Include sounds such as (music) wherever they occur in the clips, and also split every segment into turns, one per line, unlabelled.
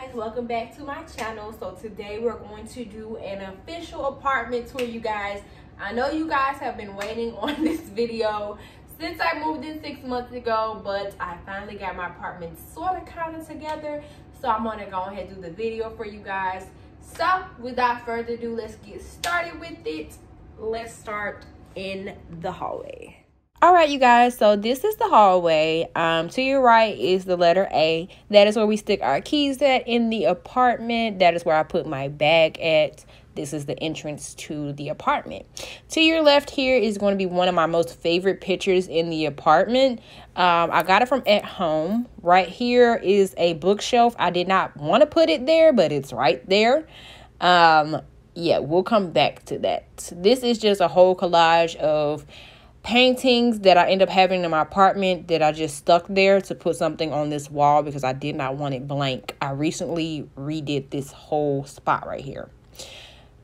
guys welcome back to my channel. So today we're going to do an official apartment tour you guys. I know you guys have been waiting (laughs) on this video since i moved in six months ago but i finally got my apartment sort of kind of together. So i'm gonna go ahead and do the video for you guys. So without further ado let's get started with it. Let's start in the hallway all right, you guys, so this is the hallway. Um, to your right is the letter A. That is where we stick our keys at in the apartment. That is where I put my bag at. This is the entrance to the apartment. To your left here is going to be one of my most favorite pictures in the apartment. Um, I got it from at home. Right here is a bookshelf. I did not want to put it there, but it's right there. Um, yeah, we'll come back to that. This is just a whole collage of paintings that I end up having in my apartment that I just stuck there to put something on this wall because I did not want it blank. I recently redid this whole spot right here.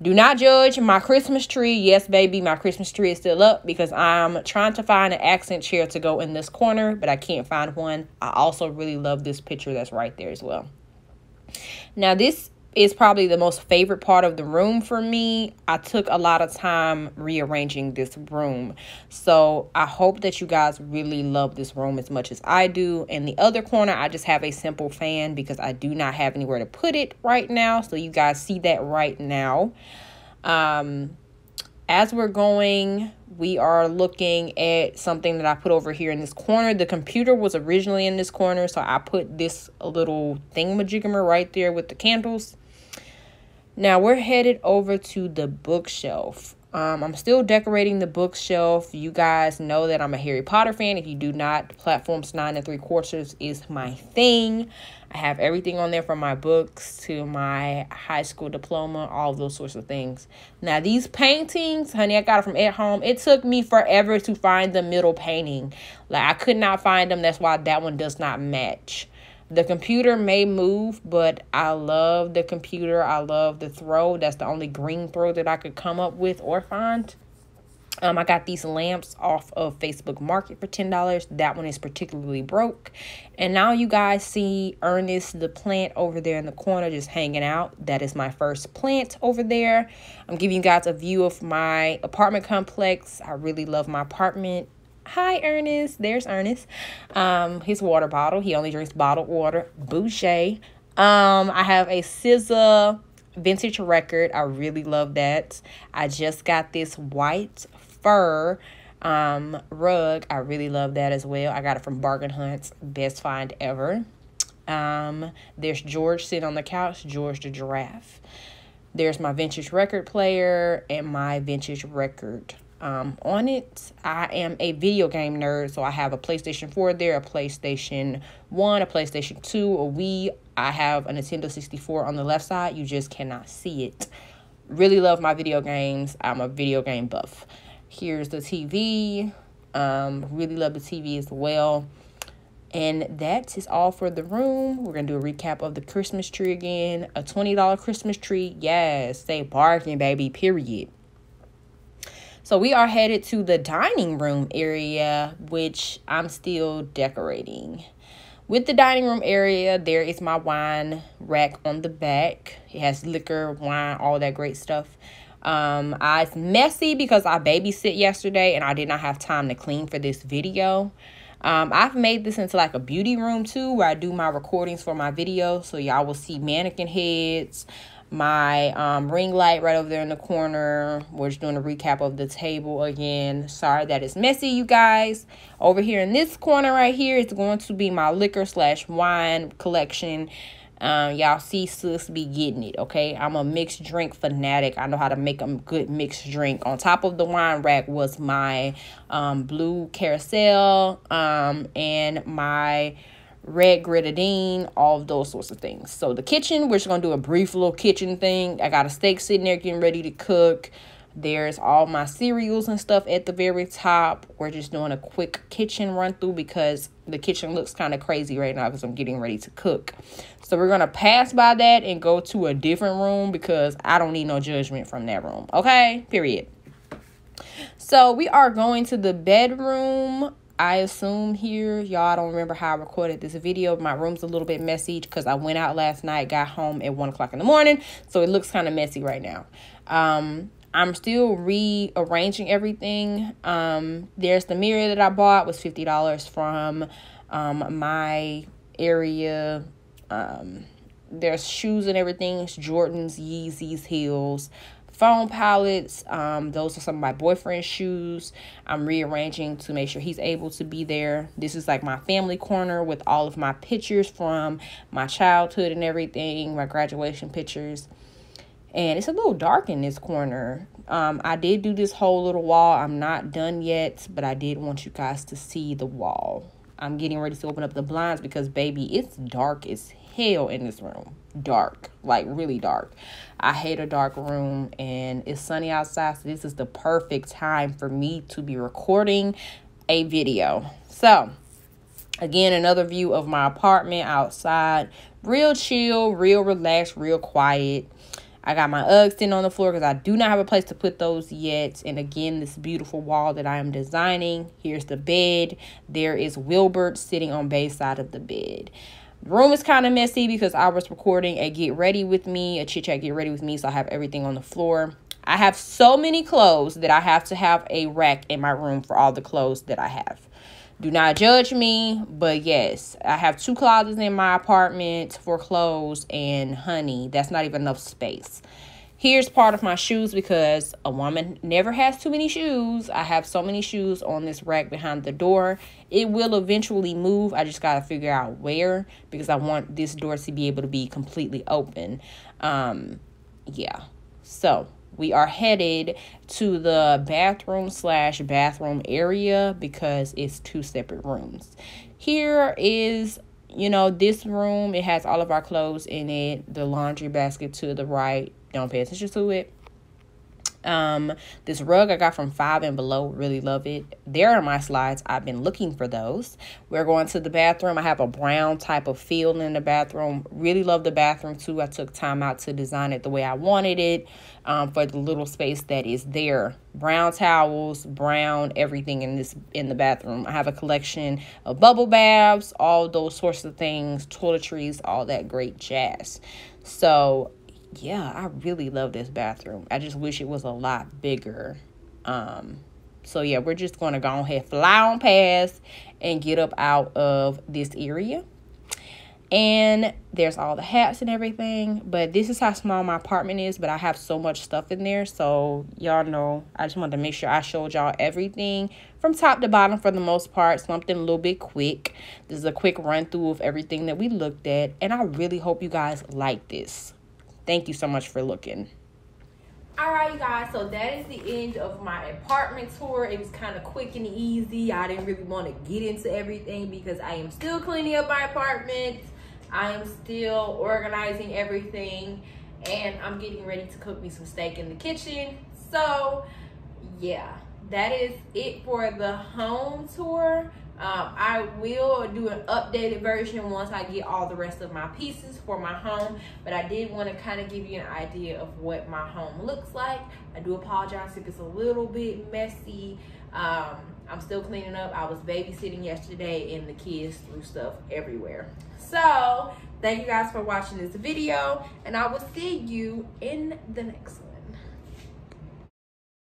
Do not judge my Christmas tree. Yes, baby, my Christmas tree is still up because I'm trying to find an accent chair to go in this corner, but I can't find one. I also really love this picture that's right there as well. Now, this is probably the most favorite part of the room for me. I took a lot of time rearranging this room. So I hope that you guys really love this room as much as I do. In the other corner, I just have a simple fan because I do not have anywhere to put it right now. So you guys see that right now. Um, as we're going, we are looking at something that I put over here in this corner. The computer was originally in this corner, so I put this little thingamajigger right there with the candles. Now we're headed over to the bookshelf. Um, I'm still decorating the bookshelf. You guys know that I'm a Harry Potter fan. If you do not, platforms nine and three quarters is my thing. I have everything on there from my books to my high school diploma, all those sorts of things. Now, these paintings, honey, I got it from at home. It took me forever to find the middle painting. Like, I could not find them. That's why that one does not match. The computer may move, but I love the computer. I love the throw. That's the only green throw that I could come up with or find. Um, I got these lamps off of Facebook Market for $10. That one is particularly broke. And now you guys see Ernest, the plant over there in the corner, just hanging out. That is my first plant over there. I'm giving you guys a view of my apartment complex. I really love my apartment. Hi, Ernest. There's Ernest. Um, his water bottle. He only drinks bottled water. Boucher. Um, I have a SZA vintage record. I really love that. I just got this white fur um rug. I really love that as well. I got it from Bargain Hunts. Best find ever. Um, there's George sitting on the couch, George the giraffe. There's my vintage record player and my vintage record um, on it. I am a video game nerd, so I have a PlayStation 4 there, a PlayStation 1, a PlayStation 2, a Wii. I have a Nintendo 64 on the left side. You just cannot see it. Really love my video games. I'm a video game buff. Here's the TV. Um, really love the TV as well. And that is all for the room. We're going to do a recap of the Christmas tree again. A $20 Christmas tree. Yes, say bargain, baby, period. So we are headed to the dining room area, which I'm still decorating. With the dining room area, there is my wine rack on the back. It has liquor, wine, all that great stuff. Um, I, it's messy because I babysit yesterday and I did not have time to clean for this video. Um, I've made this into like a beauty room too, where I do my recordings for my videos. So y'all will see mannequin heads, my um, ring light right over there in the corner. We're just doing a recap of the table again. Sorry that it's messy, you guys. Over here in this corner right here is going to be my liquor slash wine collection. Um, y'all see sis be getting it, okay? I'm a mixed drink fanatic. I know how to make a good mixed drink. On top of the wine rack was my um, blue curaçao um, and my red grenadine, all those sorts of things. So the kitchen, we're just gonna do a brief little kitchen thing. I got a steak sitting there getting ready to cook. There's all my cereals and stuff at the very top. We're just doing a quick kitchen run through because the kitchen looks kind of crazy right now because I'm getting ready to cook. So we're going to pass by that and go to a different room because I don't need no judgment from that room. Okay? Period. So we are going to the bedroom I assume here, y'all don't remember how I recorded this video. My room's a little bit messy because I went out last night, got home at 1 o'clock in the morning. So it looks kind of messy right now. Um, I'm still rearranging everything. Um, there's the mirror that I bought was $50 from um, my area. Um, there's shoes and everything. It's Jordans, Yeezys, heels phone palettes. Um, those are some of my boyfriend's shoes. I'm rearranging to make sure he's able to be there. This is like my family corner with all of my pictures from my childhood and everything, my graduation pictures. And it's a little dark in this corner. Um, I did do this whole little wall. I'm not done yet, but I did want you guys to see the wall. I'm getting ready to open up the blinds because, baby, it's dark as hell in this room. Dark, like really dark. I hate a dark room and it's sunny outside. So this is the perfect time for me to be recording a video. So again, another view of my apartment outside. Real chill, real relaxed, real quiet. I got my Uggs sitting on the floor because I do not have a place to put those yet. And again, this beautiful wall that I am designing. Here's the bed. There is Wilbert sitting on base side of the bed. Room is kind of messy because I was recording a get ready with me, a chit chat get ready with me, so I have everything on the floor. I have so many clothes that I have to have a rack in my room for all the clothes that I have. Do not judge me, but yes, I have two closets in my apartment for clothes, and honey, that's not even enough space. Here's part of my shoes because a woman never has too many shoes. I have so many shoes on this rack behind the door. It will eventually move. I just got to figure out where because I want this door to be able to be completely open. Um, yeah. So we are headed to the bathroom slash bathroom area because it's two separate rooms. Here is you know, this room, it has all of our clothes in it. The laundry basket to the right, don't pay attention to it. Um, this rug I got from Five and Below, really love it. There are my slides. I've been looking for those. We're going to the bathroom. I have a brown type of feel in the bathroom. Really love the bathroom too. I took time out to design it the way I wanted it um, for the little space that is there. Brown towels, brown everything in this in the bathroom. I have a collection of bubble baths, all those sorts of things, toiletries, all that great jazz. So yeah, I really love this bathroom. I just wish it was a lot bigger. Um, so yeah, we're just gonna go ahead, fly on past, and get up out of this area. And there's all the hats and everything. But this is how small my apartment is. But I have so much stuff in there. So y'all know I just wanted to make sure I showed y'all everything from top to bottom for the most part. Something a little bit quick. This is a quick run through of everything that we looked at. And I really hope you guys like this. Thank you so much for looking.
All right, you guys, so that is the end of my apartment tour. It was kind of quick and easy. I didn't really want to get into everything because I am still cleaning up my apartment. I am still organizing everything and I'm getting ready to cook me some steak in the kitchen. So, yeah, that is it for the home tour. Um, I will do an updated version once I get all the rest of my pieces for my home. But I did want to kind of give you an idea of what my home looks like. I do apologize if it's a little bit messy. Um, I'm still cleaning up. I was babysitting yesterday and the kids threw stuff everywhere. So thank you guys for watching this video and I will see you in the next one.